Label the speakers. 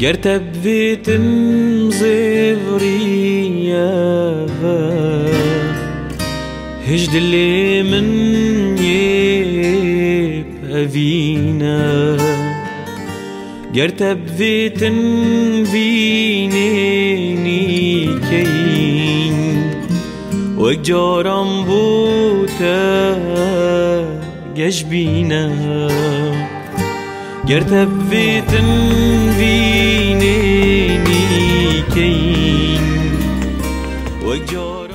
Speaker 1: گرتب بیتم زیوری آب هج اللي من يب آوینا گرتب بیتم وینی نیکین و جارم بوده جرتب فيتن فيني كين وجارم